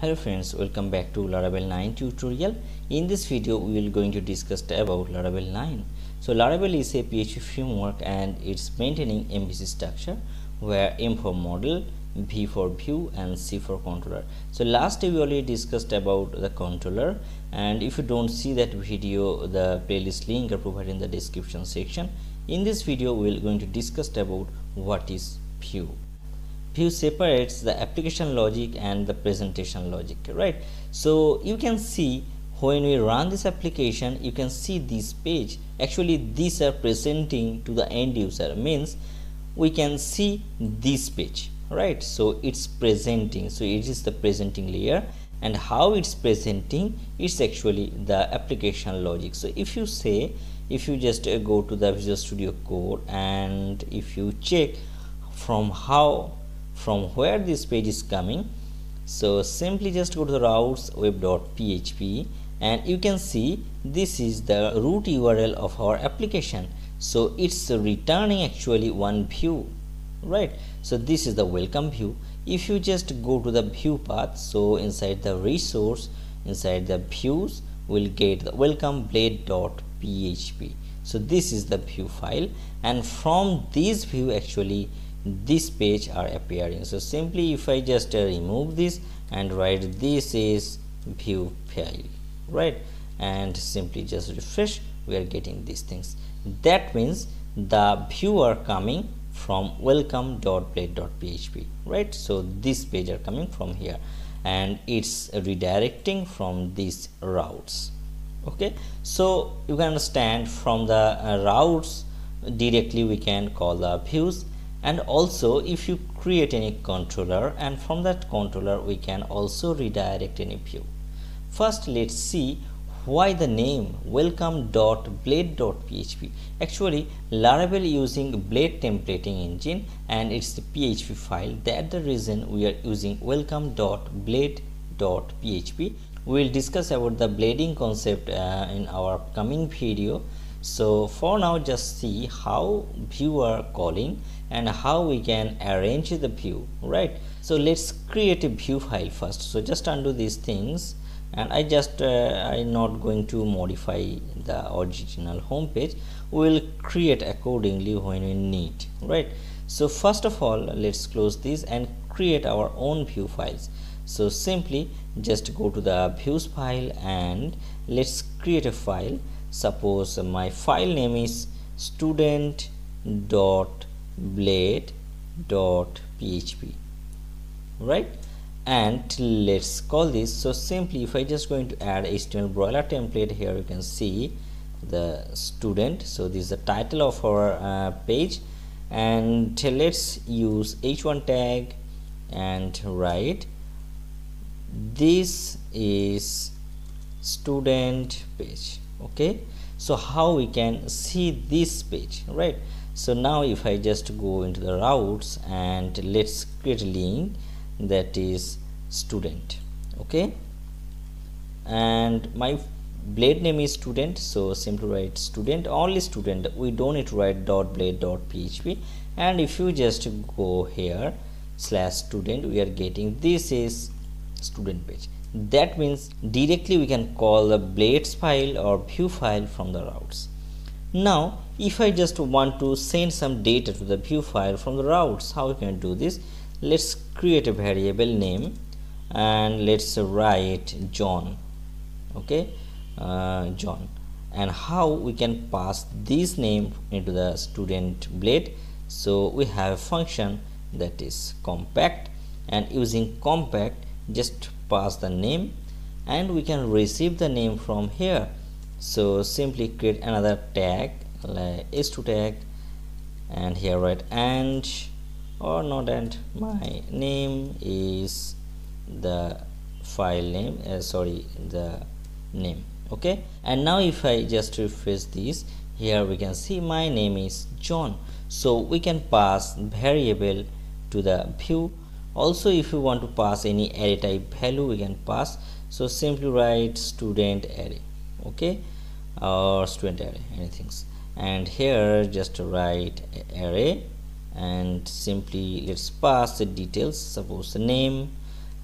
hello friends welcome back to laravel 9 tutorial. In this video we will going to discuss about laravel 9 so laravel is a php framework and it's maintaining mvc structure where m for model v for view and c for controller. So last day we already discussed about the controller and if you don't see that video the playlist link are provided in the description section. In this video we are going to discuss about what is view view separates the application logic and the presentation logic right? So you can see when we run this application you can see this page. Actually these are presenting to the end user means we can see this page right? So it's presenting. So it is the presenting layer. And how it's presenting it's actually the application logic. So if you say if you just uh, go to the visual studio code and if you check from how from where this page is coming. So simply just go to the routes web.php and you can see this is the root url of our application. So it's returning actually one view right? So this is the welcome view. If you just go to the view path so inside the resource inside the views we'll get the welcome blade.php so this is the view file and from this view actually this page are appearing. So simply if i just uh, remove this and write this is view file right? And simply just refresh we are getting these things. That means the view are coming from welcome.blade.php right? So this page are coming from here and it's redirecting from these routes okay? So you can understand from the uh, routes directly we can call the views and also if you create any controller and from that controller we can also redirect any view. First let's see why the name welcome.blade.php actually laravel using blade templating engine and it's the php file. That the reason we are using welcome.blade.php we will discuss about the blading concept uh, in our upcoming video so for now just see how view are calling and how we can arrange the view right? So let's create a view file first. So just undo these things. And I just uh, I'm not going to modify the original home page. We will create accordingly when we need right? So first of all let's close this and create our own view files. So simply just go to the views file and let's create a file suppose my file name is student dot blade dot php right? And let's call this. So simply if i just going to add html broiler template here you can see the student. So this is the title of our uh, page. And let's use h1 tag and write this is student page okay? So how we can see this page right? So now if i just go into the routes and let's create a link that is student okay? And my blade name is student so simply write student only student. We don't need to write dot blade dot php. And if you just go here slash student we are getting this is student page that means directly we can call the blades file or view file from the routes. Now if i just want to send some data to the view file from the routes how we can do this? Let's create a variable name and let's write john okay? Uh, john. And how we can pass this name into the student blade? So we have a function that is compact and using compact just pass the name and we can receive the name from here. So simply create another tag like s2 tag and here write and or not and. My name is the file name uh, sorry the name okay? And now if i just refresh this here we can see my name is john. So we can pass variable to the view also if you want to pass any array type value we can pass. So simply write student array okay? Or student array anything. And here just write array and simply let's pass the details. Suppose the name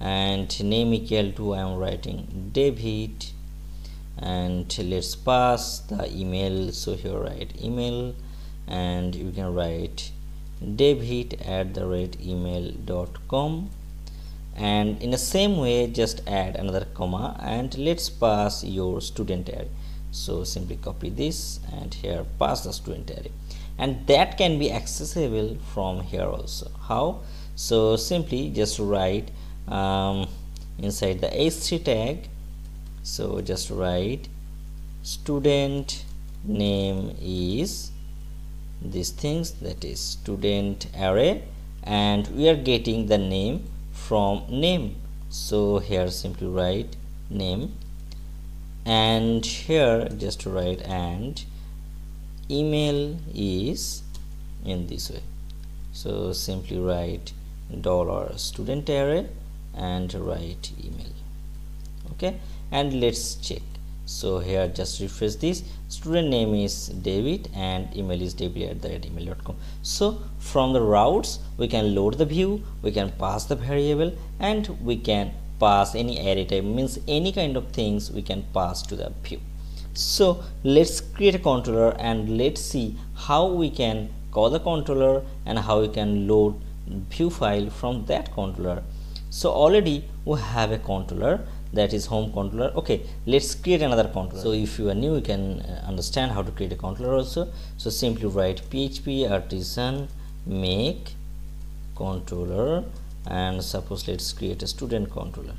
and name equal to I am writing David. And let's pass the email. So here write email and you can write david at the rate email.com and in the same way just add another comma and let's pass your student array so simply copy this and here pass the student array and that can be accessible from here also. How? So simply just write um, inside the h3 tag. So just write student name is these things that is student array and we are getting the name from name. So here simply write name and here just write and email is in this way. So simply write dollar student array and write email. Okay? And let's check so here just refresh this. Student name is david and email is david at the email.com so from the routes we can load the view we can pass the variable and we can pass any array type means any kind of things we can pass to the view. So let's create a controller and let's see how we can call the controller and how we can load view file from that controller so already we have a controller that is home controller. Okay let's create another controller. So if you are new you can uh, understand how to create a controller also. So simply write php artisan make controller and suppose let's create a student controller.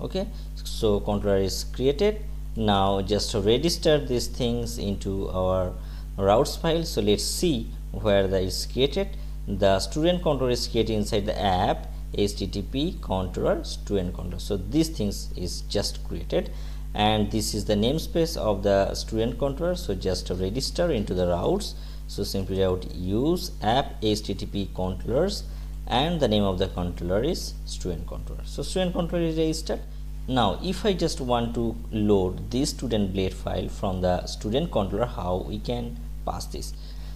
Okay so controller is created. Now just register these things into our routes file. So let's see where that is created. The student controller is created inside the app http controller student controller. So these things is just created. And this is the namespace of the student controller. So just register into the routes. So simply route use app http controllers. And the name of the controller is student controller. So student controller is registered. Now if i just want to load this student blade file from the student controller how we can pass this?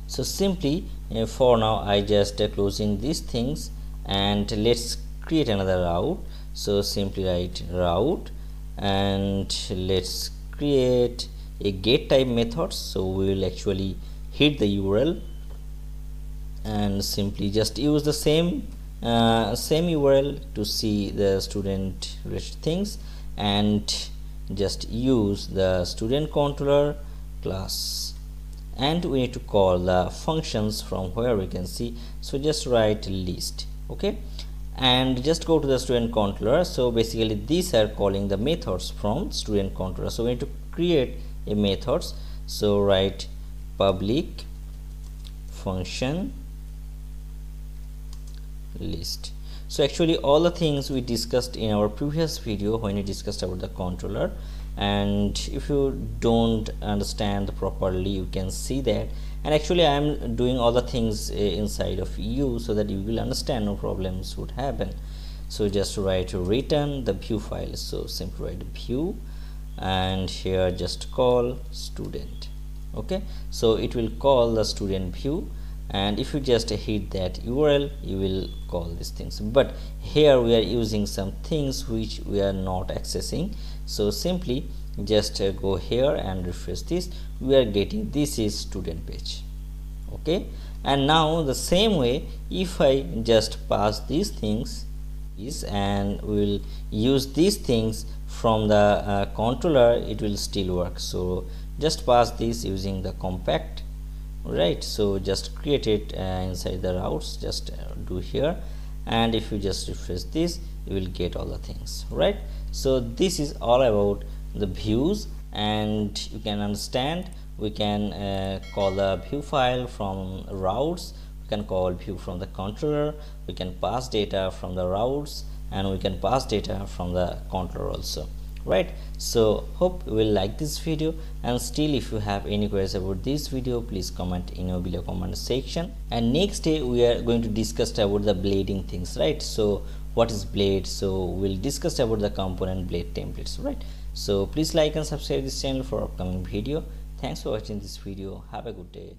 So simply uh, for now i just uh, closing these things and let's create another route. So simply write route and let's create a get type method. So we will actually hit the url and simply just use the same uh, same url to see the student things and just use the student controller class and we need to call the functions from where we can see. So just write list okay? And just go to the student controller. So basically these are calling the methods from student controller. So we need to create a methods so write public function list. So actually all the things we discussed in our previous video when we discussed about the controller and if you don't understand properly you can see that. And actually I am doing all the things uh, inside of you so that you will understand no problems would happen. So just write return. The view file so simply write view. And here just call student. Okay? So it will call the student view. And if you just hit that url you will call these things. But here we are using some things which we are not accessing so simply just uh, go here and refresh this. We are getting this is student page. Okay? And now the same way if i just pass these things is and will use these things from the uh, controller it will still work. So just pass this using the compact. Right? So just create it uh, inside the routes just uh, do here. And if you just refresh this you will get all the things. Right so this is all about the views and you can understand. We can uh, call the view file from routes. We can call view from the controller. We can pass data from the routes and we can pass data from the controller also right? So hope you will like this video. And still if you have any queries about this video please comment in your below comment section. And next day we are going to discuss about the blading things right? So what is blade? So we'll discuss about the component blade templates right? So please like and subscribe this channel for upcoming video. Thanks for watching this video. Have a good day